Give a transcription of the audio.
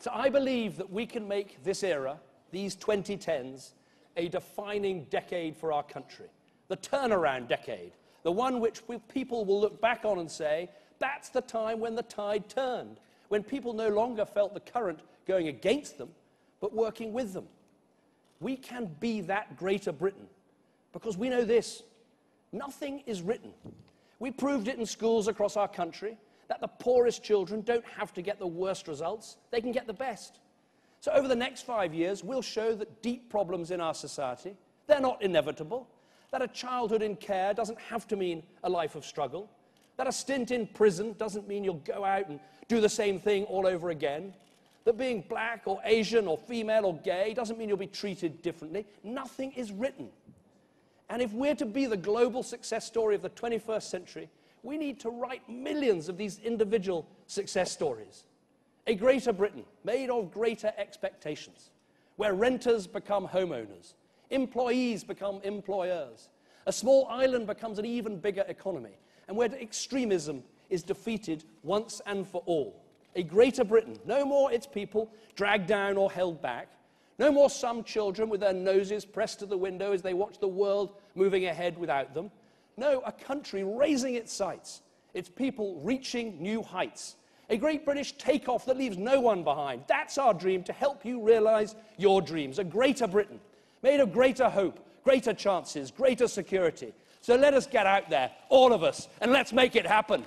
So I believe that we can make this era, these 2010s, a defining decade for our country. The turnaround decade. The one which people will look back on and say, that's the time when the tide turned, when people no longer felt the current going against them, but working with them. We can be that greater Britain because we know this nothing is written. We proved it in schools across our country that the poorest children don't have to get the worst results, they can get the best. So, over the next five years, we'll show that deep problems in our society, they're not inevitable, that a childhood in care doesn't have to mean a life of struggle, that a stint in prison doesn't mean you'll go out and do the same thing all over again, that being black or Asian or female or gay doesn't mean you'll be treated differently. Nothing is written. And if we're to be the global success story of the 21st century, we need to write millions of these individual success stories. A greater Britain made of greater expectations, where renters become homeowners, employees become employers, a small island becomes an even bigger economy, and where extremism is defeated once and for all. A greater Britain, no more its people dragged down or held back, no more some children with their noses pressed to the window as they watch the world moving ahead without them. No, a country raising its sights, its people reaching new heights. A great British takeoff that leaves no one behind. That's our dream to help you realize your dreams. A greater Britain, made of greater hope, greater chances, greater security. So let us get out there, all of us, and let's make it happen.